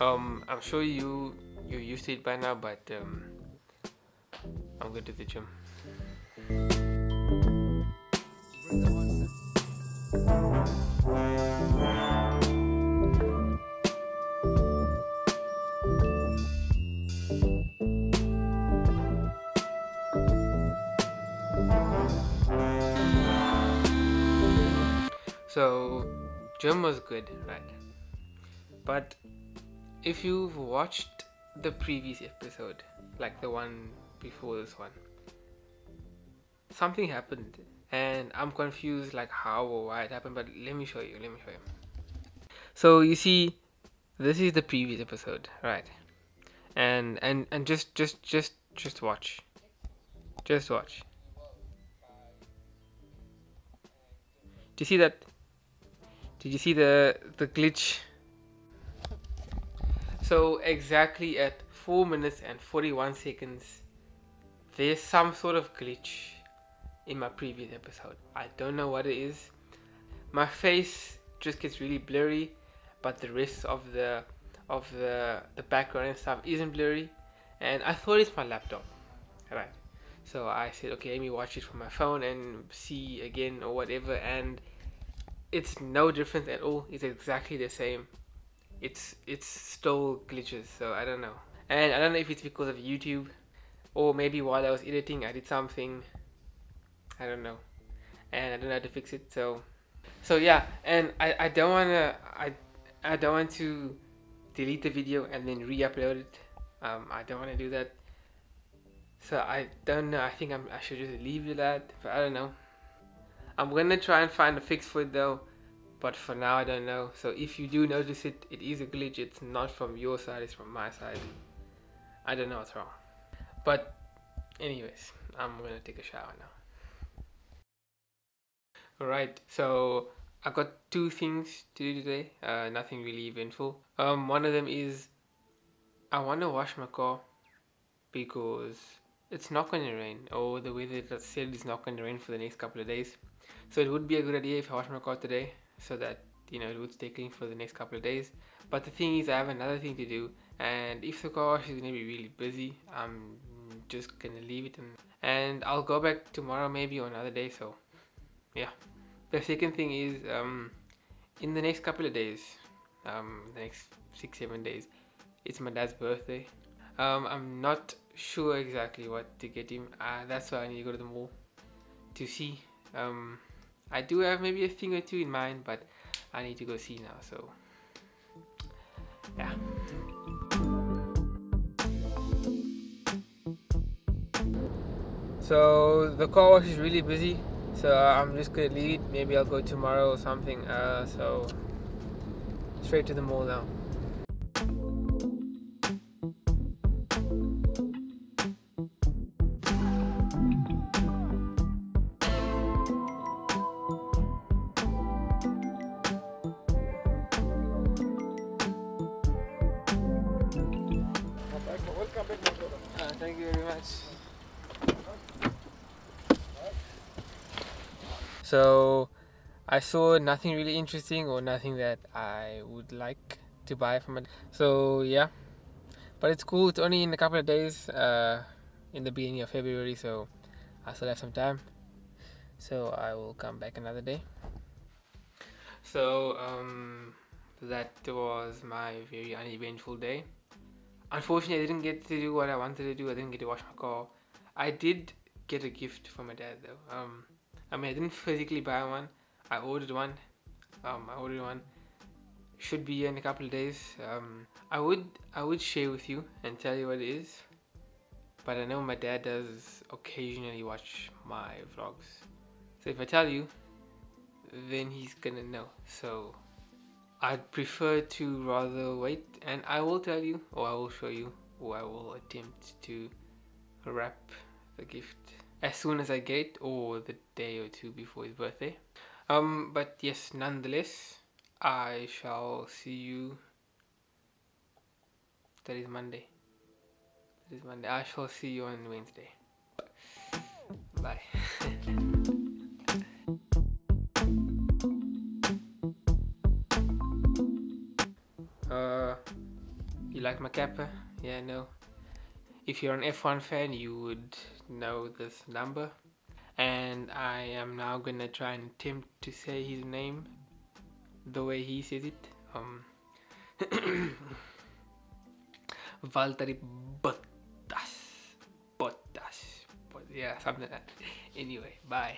Um, I'm sure you you're used to it by now, but um, I'm going to the gym. So, gym was good, right? But if you've watched the previous episode, like the one before this one, something happened and I'm confused like how or why it happened, but let me show you, let me show you. So you see, this is the previous episode, right? And and and just just just just watch. Just watch. Do you see that? Did you see the the glitch? So exactly at 4 minutes and 41 seconds, there's some sort of glitch in my previous episode. I don't know what it is. My face just gets really blurry, but the rest of the of the the background and stuff isn't blurry. And I thought it's my laptop, right? So I said, okay, let me watch it from my phone and see again or whatever. And it's no different at all. It's exactly the same. It's it's still glitches. So I don't know. And I don't know if it's because of YouTube or maybe while I was editing I did something. I don't know. And I don't know how to fix it so so yeah. And I, I don't want to I, I don't want to delete the video and then re-upload it. Um, I don't want to do that. So I don't know. I think I'm, I should just leave it at but I don't know. I'm gonna try and find a fix for it though but for now I don't know. So if you do notice it it is a glitch. It's not from your side it's from my side. I don't know what's wrong. But anyways I'm gonna take a shower now. Alright, so I got two things to do today, uh, nothing really eventful. Um, one of them is I want to wash my car because it's not going to rain or the weather that said it's not going to rain for the next couple of days. So it would be a good idea if I wash my car today so that you know it would stay clean for the next couple of days. But the thing is I have another thing to do and if the car wash is going to be really busy, I'm just to leave it and, and I'll go back tomorrow maybe or another day so yeah. The second thing is um, in the next couple of days um, the next six seven days it's my dad's birthday. Um, i'm not sure exactly what to get him. Uh, that's why i need to go to the mall to see um, i do have maybe a thing or two in mind but i need to go see now so yeah. So the car wash is really busy so I'm just gonna leave maybe I'll go tomorrow or something uh, so straight to the mall now uh, thank you very much So I saw nothing really interesting or nothing that I would like to buy from it. So yeah, but it's cool. It's only in a couple of days, uh, in the beginning of February, so I still have some time. So I will come back another day. So um, that was my very uneventful day. Unfortunately, I didn't get to do what I wanted to do. I didn't get to wash my car. I did get a gift from my dad though. Um, I mean, I didn't physically buy one. I ordered one. Um, I ordered one. Should be in a couple of days. Um, I would I would share with you and tell you what it is. But I know my dad does occasionally watch my vlogs. So if I tell you, then he's gonna know. So I'd prefer to rather wait and I will tell you or I will show you or I will attempt to wrap the gift as soon as I get or the day or two before his birthday. Um, but yes, nonetheless, I shall see you. That is Monday. That is Monday. I shall see you on Wednesday. Like my kappa? Yeah, no. If you're an F1 fan, you would know this number. And I am now gonna try and attempt to say his name the way he says it. Um, Valtteri Bottas. Bottas. But yeah, something like that. Anyway, bye.